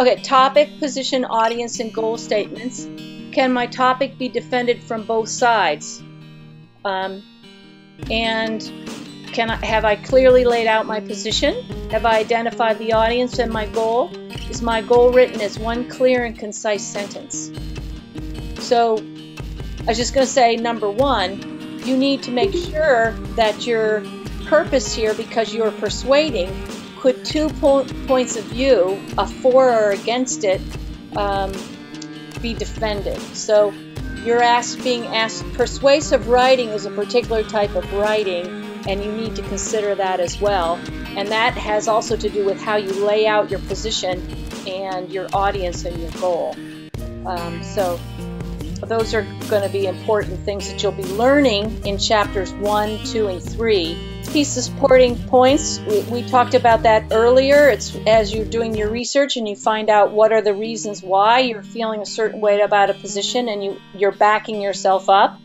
Okay, topic, position, audience, and goal statements. Can my topic be defended from both sides? Um, and can I, have I clearly laid out my position? Have I identified the audience and my goal? Is my goal written as one clear and concise sentence? So I was just going to say number one, you need to make sure that your purpose here, because you're persuading, could two po points of view, a for or against it, um, be defended. So you're asked, being asked, persuasive writing is a particular type of writing, and you need to consider that as well. And that has also to do with how you lay out your position and your audience and your goal. Um, so those are going to be important things that you'll be learning in chapters 1, 2, and 3 key supporting points. We, we, talked about that earlier. It's as you're doing your research and you find out what are the reasons why you're feeling a certain way about a position and you, you're backing yourself up.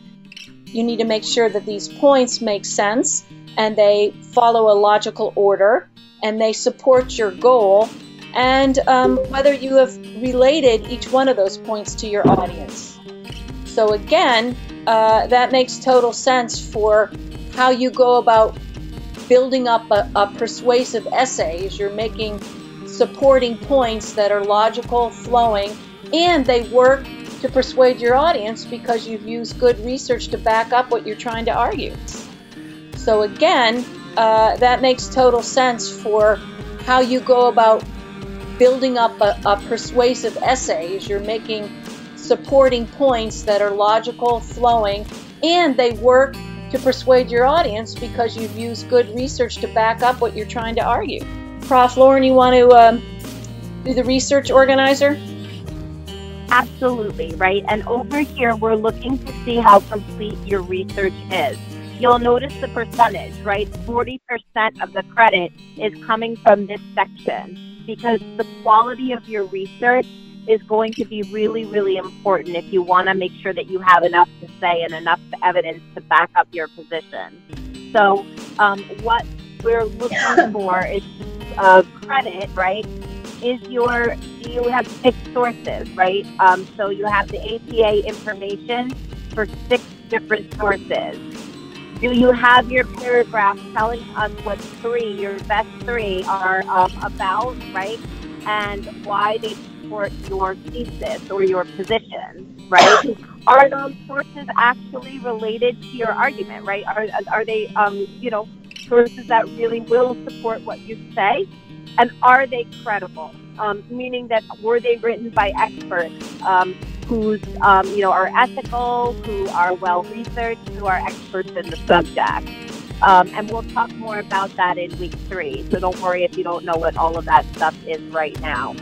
You need to make sure that these points make sense and they follow a logical order and they support your goal and um, whether you have related each one of those points to your audience. So again, uh, that makes total sense for how you go about building up a, a persuasive essay is you're making supporting points that are logical, flowing, and they work to persuade your audience because you've used good research to back up what you're trying to argue. So again, uh, that makes total sense for how you go about building up a, a persuasive essay is you're making supporting points that are logical, flowing, and they work to persuade your audience because you've used good research to back up what you're trying to argue. Prof. Lauren, you want to um, be the research organizer? Absolutely, right? And over here, we're looking to see how complete your research is. You'll notice the percentage, right? 40% of the credit is coming from this section because the quality of your research is going to be really, really important if you want to make sure that you have enough to say and enough evidence to back up your position. So, um, what we're looking for is uh, credit, right? Is your do you have six sources, right? Um, so you have the APA information for six different sources. Do you have your paragraph telling us what three, your best three, are um, about, right? And why they support your thesis or your position, right? are those sources actually related to your argument, right? Are, are they, um, you know, sources that really will support what you say? And are they credible? Um, meaning that were they written by experts um, who's, um, you know, are ethical, who are well researched, who are experts in the subject? Um, and we'll talk more about that in week three. So don't worry if you don't know what all of that stuff is right now.